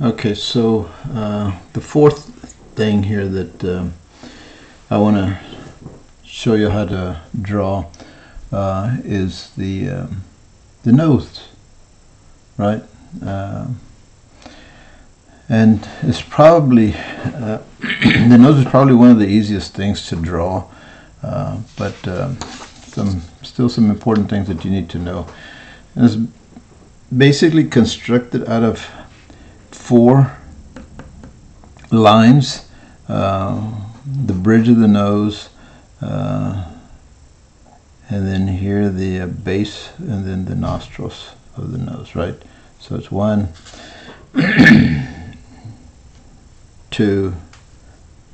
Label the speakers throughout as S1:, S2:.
S1: Okay, so uh, the fourth thing here that um, I want to show you how to draw uh, is the um, the nose, right? Uh, and it's probably uh, the nose is probably one of the easiest things to draw, uh, but um, some still some important things that you need to know. And it's basically constructed out of four lines uh, the bridge of the nose uh, and then here the uh, base and then the nostrils of the nose right? So it's one two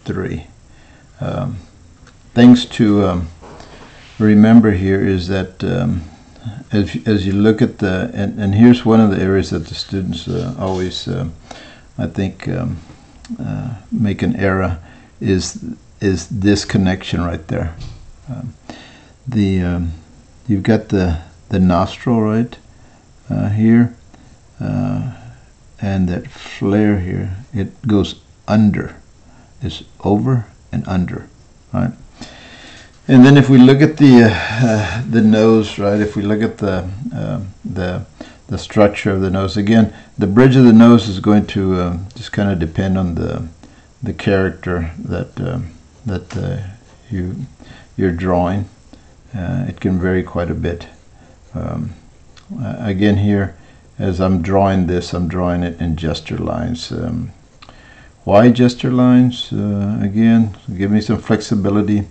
S1: three. Um, things to um, remember here is that um, as, as you look at the, and, and here's one of the areas that the students uh, always, uh, I think, um, uh, make an error, is is this connection right there. Um, the um, you've got the the nostril right uh, here, uh, and that flare here. It goes under. It's over and under, right? And then if we look at the uh, the nose, right? If we look at the uh, the the structure of the nose again, the bridge of the nose is going to um, just kind of depend on the the character that um, that uh, you you're drawing. Uh, it can vary quite a bit. Um, again, here as I'm drawing this, I'm drawing it in gesture lines. Um, why gesture lines? Uh, again, give me some flexibility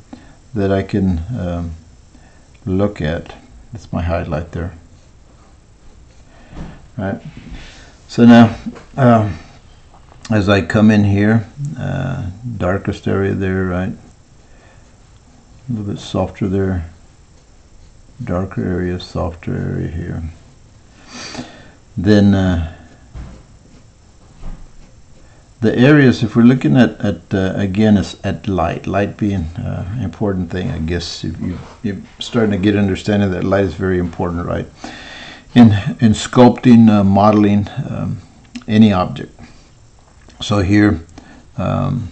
S1: that I can um, look at. That's my highlight there. Right. So now, um, as I come in here, uh, darkest area there, right? A little bit softer there. Darker area, softer area here. Then uh, the areas, if we're looking at, at uh, again, is at light, light being uh, an important thing, I guess. If you, you're starting to get understanding that light is very important, right? In, in sculpting, uh, modeling um, any object. So here, um,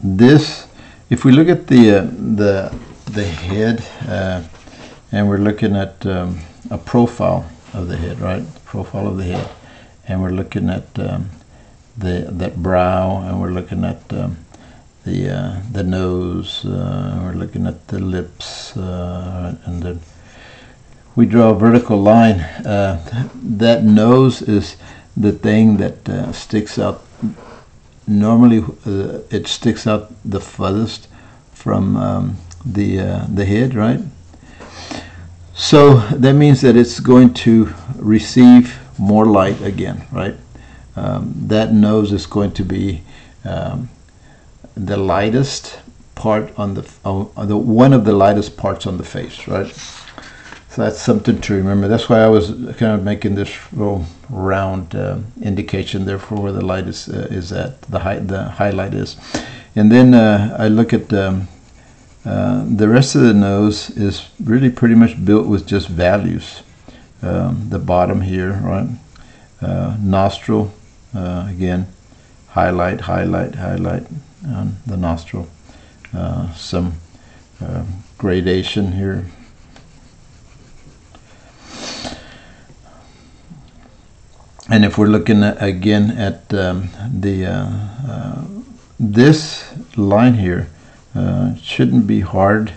S1: this, if we look at the, uh, the, the head, uh, and we're looking at um, a profile of the head, right? The Profile of the head, and we're looking at um, the that brow, and we're looking at um, the uh, the nose, uh, we're looking at the lips, uh, and then we draw a vertical line. Uh, that nose is the thing that uh, sticks out. Normally, uh, it sticks out the furthest from um, the the head, right? So that means that it's going to receive more light again, right? Um, that nose is going to be um, the lightest part on the, uh, the one of the lightest parts on the face, right? So that's something to remember. That's why I was kind of making this little round uh, indication there for where the light is uh, is at the high the highlight is, and then uh, I look at um, uh, the rest of the nose is really pretty much built with just values. Um, the bottom here, right? Uh, nostril, uh, again, highlight, highlight, highlight on the nostril. Uh, some uh, gradation here. And if we're looking at, again at um, the this line here, uh, shouldn't be hard.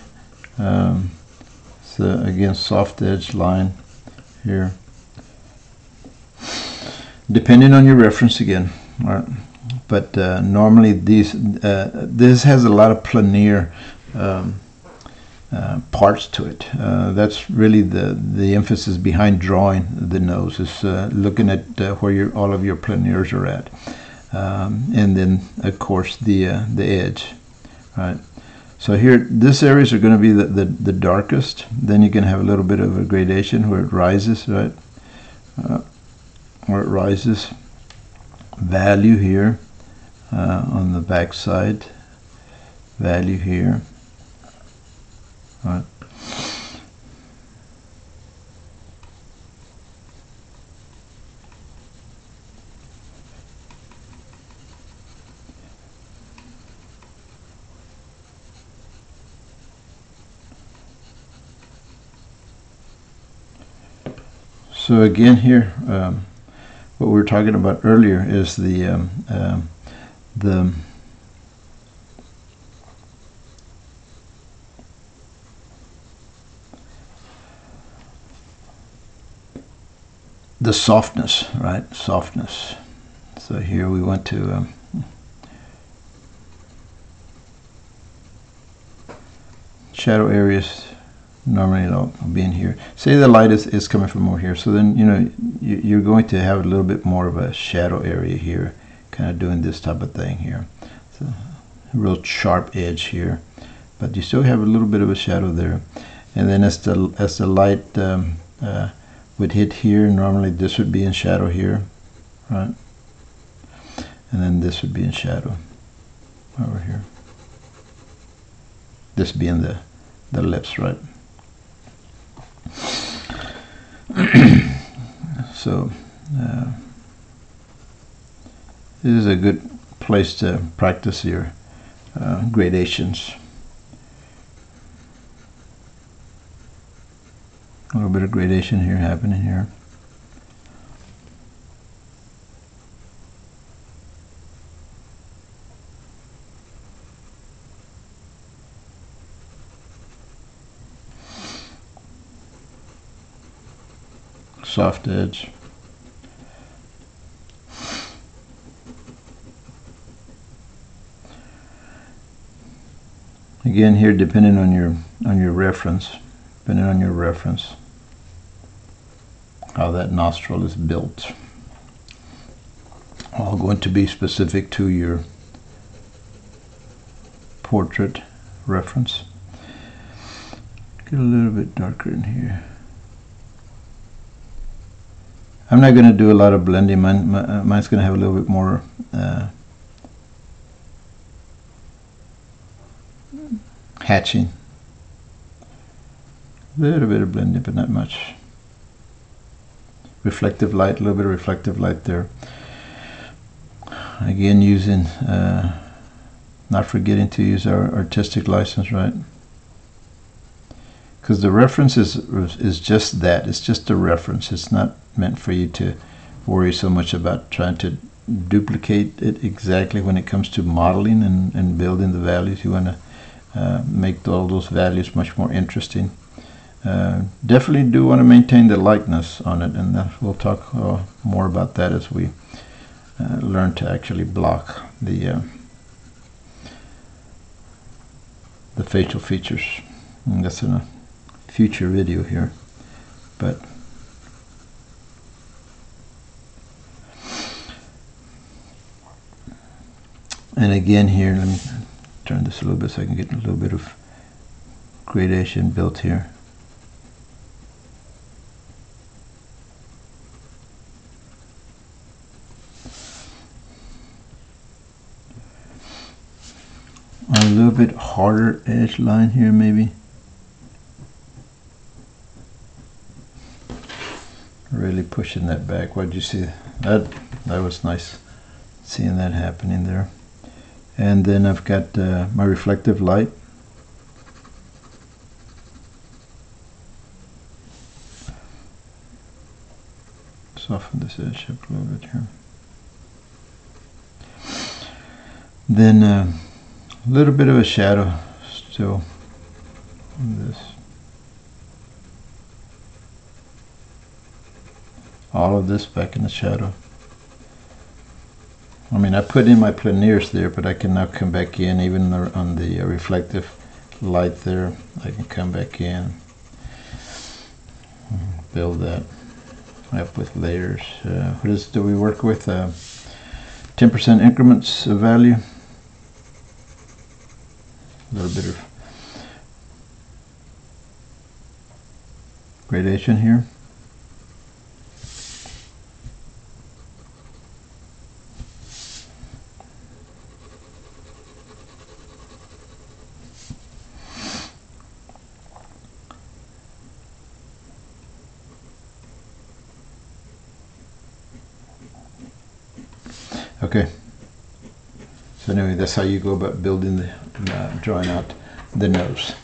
S1: Um, so again, soft edge line here. Depending on your reference again, right? But uh, normally these uh, this has a lot of planar um, uh, parts to it. Uh, that's really the the emphasis behind drawing the nose is uh, looking at where your all of your planars are at, um, and then of course the the edge right? So here, this areas are going to be the, the, the, darkest. Then you can have a little bit of a gradation where it rises, right? Uh, where it rises. Value here uh, on the back side. Value here. Right. So again here, um, what we were talking about earlier is the um, um, the the softness, right? Softness. So here we want to um, shadow areas normally it'll be in here. Say the light is, is coming from over here, so then you know you, you're going to have a little bit more of a shadow area here, kind of doing this type of thing here. So a real sharp edge here, but you still have a little bit of a shadow there. And then as the as the light um, uh, would hit here, normally this would be in shadow here, right? And then this would be in shadow over here. This being the the lips, right? so uh, this is a good place to practice your uh, gradations. A little bit of gradation here happening here. Soft edge. Again here depending on your on your reference, depending on your reference, how that nostril is built. All going to be specific to your portrait reference. Get a little bit darker in here. I'm not going to do a lot of blending. Mine, uh, mine's going to have a little bit more uh, hatching. A little bit of blending, but not much. Reflective light, a little bit of reflective light there. Again, using, uh, not forgetting to use our artistic license, right? Because the reference is, is just that. It's just a reference. It's not meant for you to worry so much about trying to duplicate it exactly when it comes to modeling and, and building the values. You want to uh, make all those values much more interesting. Uh, definitely do want to maintain the likeness on it, and uh, we'll talk uh, more about that as we uh, learn to actually block the uh, the facial features. And that's a future video here, but and again here let me turn this a little bit so I can get a little bit of gradation built here. A little bit harder edge line here maybe really pushing that back. What did you see that? That was nice seeing that happening there. And then I've got uh, my reflective light. Soften this edge up a little bit here. Then uh, a little bit of a shadow still on this all of this back in the shadow I mean, I put in my planiers there, but I can now come back in, even on the uh, reflective light there, I can come back in, build that up with layers. Uh, what is, do we work with? 10% uh, increments of value. A little bit of gradation here. Okay. So anyway, that's how you go about building the, uh, drawing out the nose.